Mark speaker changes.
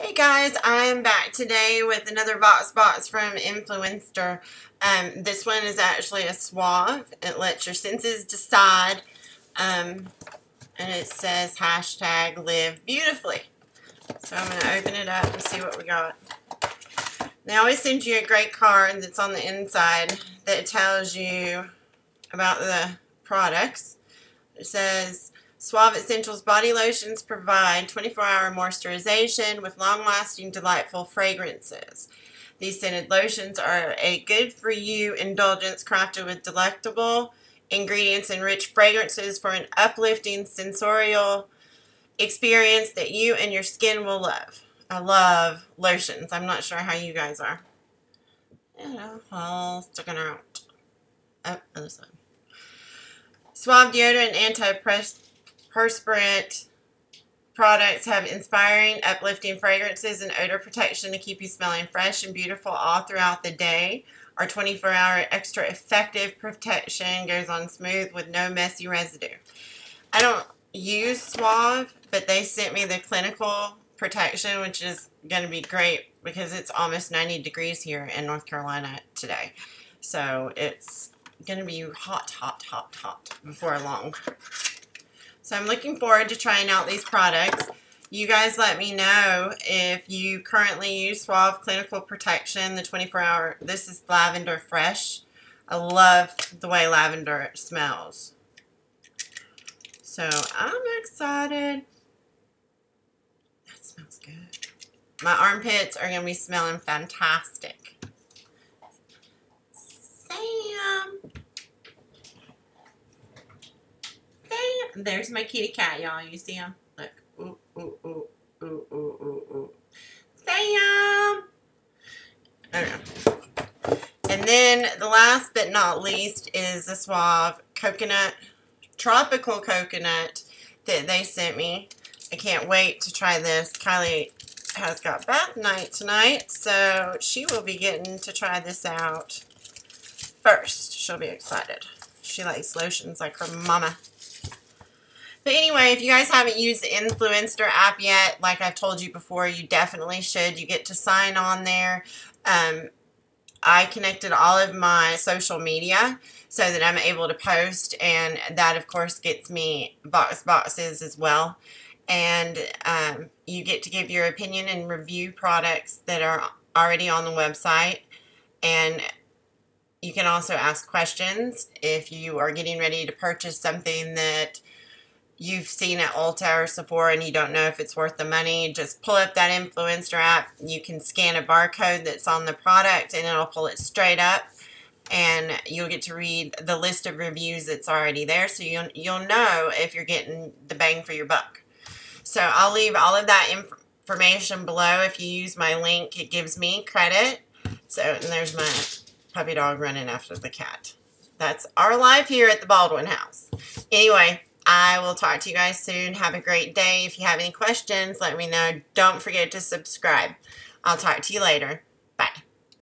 Speaker 1: Hey guys, I'm back today with another VoxBox from Influenster. Um, this one is actually a Suave. It lets your senses decide. Um, and it says hashtag live beautifully. So I'm going to open it up and see what we got. They always send you a great card that's on the inside that tells you about the products. It says Suave Essentials body lotions provide 24-hour moisturization with long-lasting, delightful fragrances. These scented lotions are a good-for-you indulgence crafted with delectable ingredients and rich fragrances for an uplifting sensorial experience that you and your skin will love. I love lotions. I'm not sure how you guys are. Yeah, all sticking out. Oh, other side. Suave deodorant perspirant products have inspiring, uplifting fragrances and odor protection to keep you smelling fresh and beautiful all throughout the day. Our 24-hour extra effective protection goes on smooth with no messy residue. I don't use Suave, but they sent me the clinical protection, which is going to be great because it's almost 90 degrees here in North Carolina today. So it's going to be hot, hot, hot, hot before long. So I'm looking forward to trying out these products. You guys let me know if you currently use Suave Clinical Protection, the 24-hour. This is Lavender Fresh. I love the way lavender smells. So I'm excited. That smells good. My armpits are going to be smelling fantastic. Sam. There's my kitty cat, y'all. You see him? Look. Ooh, ooh, ooh, ooh, ooh, ooh, ooh. Sam! And then the last but not least is the Suave coconut, tropical coconut that they sent me. I can't wait to try this. Kylie has got bath night tonight, so she will be getting to try this out first. She'll be excited. She likes lotions like her mama. But anyway, if you guys haven't used the Influenster app yet, like I've told you before, you definitely should. You get to sign on there. Um, I connected all of my social media so that I'm able to post, and that, of course, gets me VoxBoxes as well. And um, you get to give your opinion and review products that are already on the website. And you can also ask questions if you are getting ready to purchase something that you've seen at Ulta or Sephora and you don't know if it's worth the money, just pull up that Influenster app. You can scan a barcode that's on the product and it'll pull it straight up and you'll get to read the list of reviews that's already there so you'll, you'll know if you're getting the bang for your buck. So I'll leave all of that information below. If you use my link, it gives me credit. So, and there's my puppy dog running after the cat. That's our life here at the Baldwin house. Anyway, I will talk to you guys soon. Have a great day. If you have any questions, let me know. Don't forget to subscribe. I'll talk to you later.